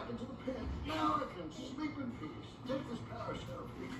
back into the pit. Now I can sleep in peace. Take this power cell, big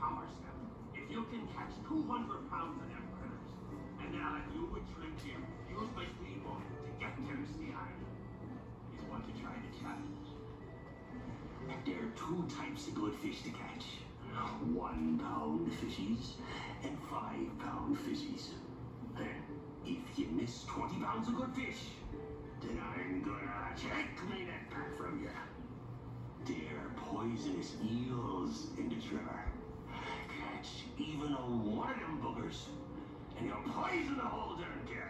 power step if you can catch 200 pounds of them critters. And then I'll let you and Shrimp Jim use my speedboat to get to the island. You want to try the challenge? There are two types of good fish to catch. One pound fishies and five pound fishies. If you miss 20 pounds of good fish, then I'm gonna my net back from you. There are poisonous eels in this river. Even a one of them buggers, and you'll poison the whole darn catch.